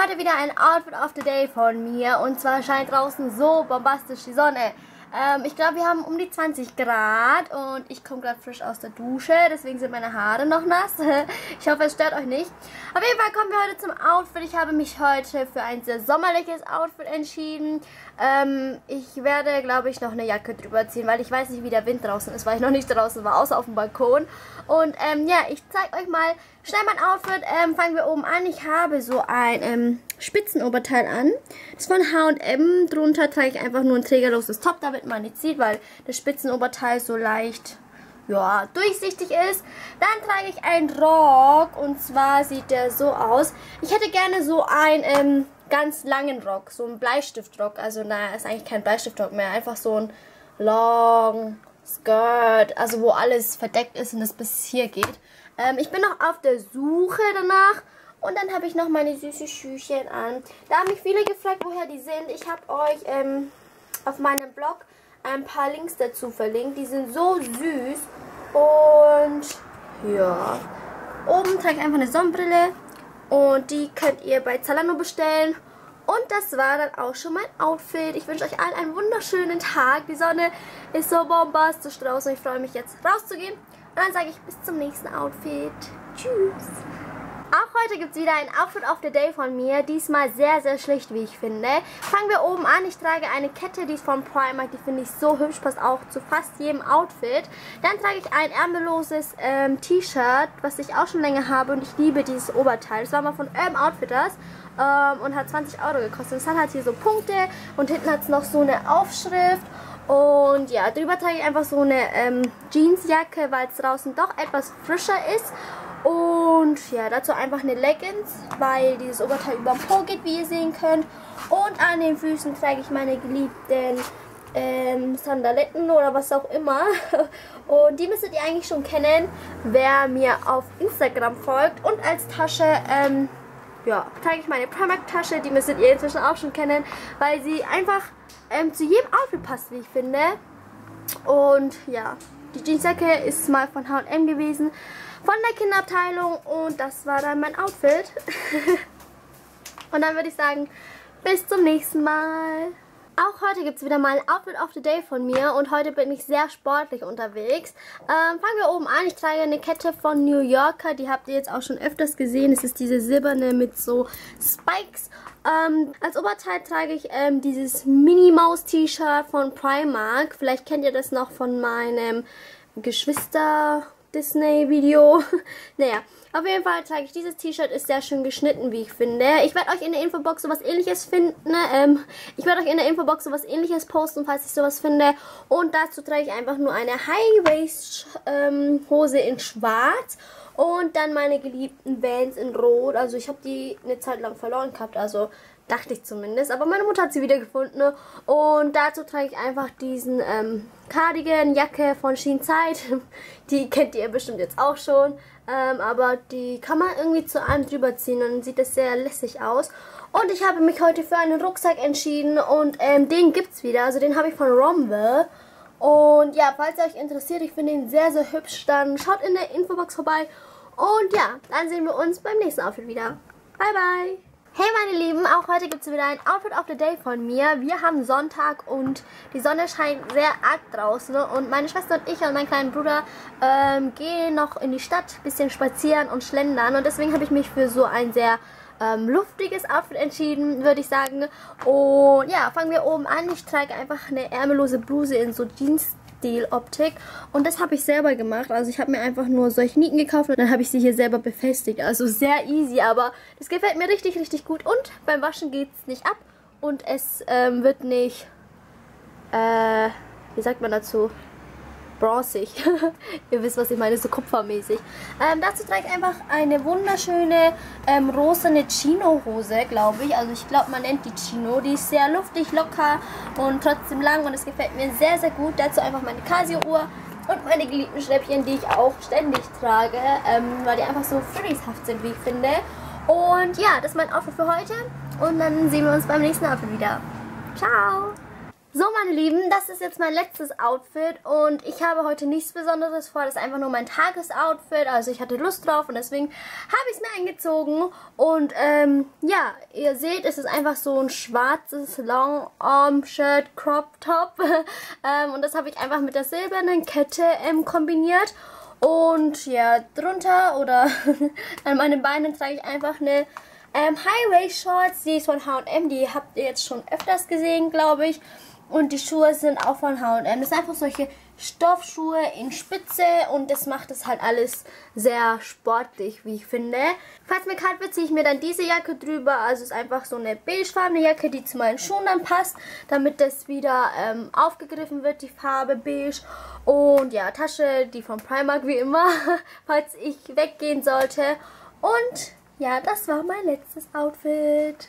heute wieder ein Outfit of the Day von mir. Und zwar scheint draußen so bombastisch die Sonne. Ähm, ich glaube, wir haben um die 20 Grad und ich komme gerade frisch aus der Dusche. Deswegen sind meine Haare noch nass. Ich hoffe, es stört euch nicht. Auf jeden Fall kommen wir heute zum Outfit. Ich habe mich heute für ein sehr sommerliches Outfit entschieden. Ähm, ich werde, glaube ich, noch eine Jacke drüber ziehen, weil ich weiß nicht, wie der Wind draußen ist, weil ich noch nicht draußen war, außer auf dem Balkon. Und ähm, ja, ich zeige euch mal schnell mein Outfit. Ähm, fangen wir oben an. Ich habe so ein ähm, Spitzenoberteil an. Das ist von H&M. Drunter trage ich einfach nur ein trägerloses Top, damit man nicht sieht, weil das Spitzenoberteil so leicht ja, durchsichtig ist. Dann trage ich einen Rock und zwar sieht der so aus. Ich hätte gerne so einen ähm, ganz langen Rock, so einen Bleistiftrock. Also naja, ist eigentlich kein Bleistiftrock mehr, einfach so ein Long Skirt, also wo alles verdeckt ist und es bis hier geht. Ähm, ich bin noch auf der Suche danach. Und dann habe ich noch meine süße Schüchen an. Da haben mich viele gefragt, woher die sind. Ich habe euch ähm, auf meinem Blog ein paar Links dazu verlinkt. Die sind so süß. Und ja. Oben trage ich einfach eine Sonnenbrille. Und die könnt ihr bei Zalando bestellen. Und das war dann auch schon mein Outfit. Ich wünsche euch allen einen wunderschönen Tag. Die Sonne ist so bombastisch draußen. Ich freue mich jetzt rauszugehen. Und dann sage ich bis zum nächsten Outfit. Tschüss. Auch heute gibt es wieder ein Outfit of the Day von mir. Diesmal sehr, sehr schlicht, wie ich finde. Fangen wir oben an. Ich trage eine Kette, die ist von Primark. Die finde ich so hübsch, passt auch zu fast jedem Outfit. Dann trage ich ein ärmelloses ähm, T-Shirt, was ich auch schon länger habe. Und ich liebe dieses Oberteil. Das war mal von Urban Outfitters ähm, und hat 20 Euro gekostet. Es hat hier so Punkte und hinten hat es noch so eine Aufschrift. Und ja, drüber trage ich einfach so eine ähm, Jeansjacke, weil es draußen doch etwas frischer ist. Und ja, dazu einfach eine Leggings, weil dieses Oberteil über den Po geht, wie ihr sehen könnt. Und an den Füßen trage ich meine geliebten ähm, Sandaletten oder was auch immer. Und die müsstet ihr eigentlich schon kennen, wer mir auf Instagram folgt. Und als Tasche, ähm, ja, trage ich meine Primark-Tasche. Die müsstet ihr inzwischen auch schon kennen, weil sie einfach ähm, zu jedem Outfit passt, wie ich finde. Und ja, die Jeansjacke ist mal von H&M gewesen von der Kinderabteilung und das war dann mein Outfit. und dann würde ich sagen, bis zum nächsten Mal. Auch heute gibt es wieder mal ein Outfit of the Day von mir und heute bin ich sehr sportlich unterwegs. Ähm, fangen wir oben an. Ich trage eine Kette von New Yorker, die habt ihr jetzt auch schon öfters gesehen. Es ist diese silberne mit so Spikes. Ähm, als Oberteil trage ich ähm, dieses Minnie Maus T-Shirt von Primark. Vielleicht kennt ihr das noch von meinem Geschwister Disney-Video. naja, auf jeden Fall zeige ich, dieses T-Shirt ist sehr schön geschnitten, wie ich finde. Ich werde euch in der Infobox sowas ähnliches finden. Ähm, ich werde euch in der Infobox sowas ähnliches posten, falls ich sowas finde. Und dazu trage ich einfach nur eine High-Waist-Hose ähm, in schwarz. Und dann meine geliebten Vans in rot. Also ich habe die eine Zeit lang verloren gehabt. Also Dachte ich zumindest. Aber meine Mutter hat sie wieder gefunden. Und dazu trage ich einfach diesen ähm, Cardigan, Jacke von Sheen Zeit. Die kennt ihr bestimmt jetzt auch schon. Ähm, aber die kann man irgendwie zu allem drüber ziehen. Und sieht das sehr lässig aus. Und ich habe mich heute für einen Rucksack entschieden. Und ähm, den gibt es wieder. Also den habe ich von Romwell. Und ja, falls ihr euch interessiert, ich finde ihn sehr, sehr hübsch, dann schaut in der Infobox vorbei. Und ja, dann sehen wir uns beim nächsten Outfit wieder. Bye, bye! Hey meine Lieben, auch heute gibt es wieder ein Outfit of the Day von mir. Wir haben Sonntag und die Sonne scheint sehr arg draußen. Und meine Schwester und ich und mein kleiner Bruder ähm, gehen noch in die Stadt, bisschen spazieren und schlendern. Und deswegen habe ich mich für so ein sehr ähm, luftiges Outfit entschieden, würde ich sagen. Und ja, fangen wir oben an. Ich trage einfach eine ärmellose Bluse in so Jeans Stil-Optik. Und das habe ich selber gemacht. Also ich habe mir einfach nur solche Nieten gekauft und dann habe ich sie hier selber befestigt. Also sehr easy, aber das gefällt mir richtig, richtig gut. Und beim Waschen geht es nicht ab und es ähm, wird nicht, äh, wie sagt man dazu? Bronzig. Ihr wisst, was ich meine, so kupfermäßig. Ähm, dazu trage ich einfach eine wunderschöne ähm, rosane Chino-Hose, glaube ich. Also ich glaube, man nennt die Chino. Die ist sehr luftig, locker und trotzdem lang und es gefällt mir sehr, sehr gut. Dazu einfach meine Casio-Uhr und meine geliebten Schnäppchen, die ich auch ständig trage, ähm, weil die einfach so frieshaft sind, wie ich finde. Und ja, das ist mein Outfit für heute und dann sehen wir uns beim nächsten Outfit wieder. Ciao! So, meine Lieben, das ist jetzt mein letztes Outfit und ich habe heute nichts Besonderes vor. Das ist einfach nur mein Tagesoutfit. Also ich hatte Lust drauf und deswegen habe ich es mir eingezogen. Und ähm, ja, ihr seht, es ist einfach so ein schwarzes Long-Arm-Shirt, Crop-Top. ähm, und das habe ich einfach mit der silbernen Kette ähm, kombiniert. Und ja, drunter oder an meinen Beinen trage ich einfach eine ähm, Highway-Shorts. Die ist von H&M, die habt ihr jetzt schon öfters gesehen, glaube ich. Und die Schuhe sind auch von H&M. Das sind einfach solche Stoffschuhe in Spitze und das macht es halt alles sehr sportlich, wie ich finde. Falls mir kalt wird, ziehe ich mir dann diese Jacke drüber. Also es ist einfach so eine beigefarbene Jacke, die zu meinen Schuhen dann passt, damit das wieder ähm, aufgegriffen wird, die Farbe beige. Und ja, Tasche, die von Primark wie immer, falls ich weggehen sollte. Und ja, das war mein letztes Outfit.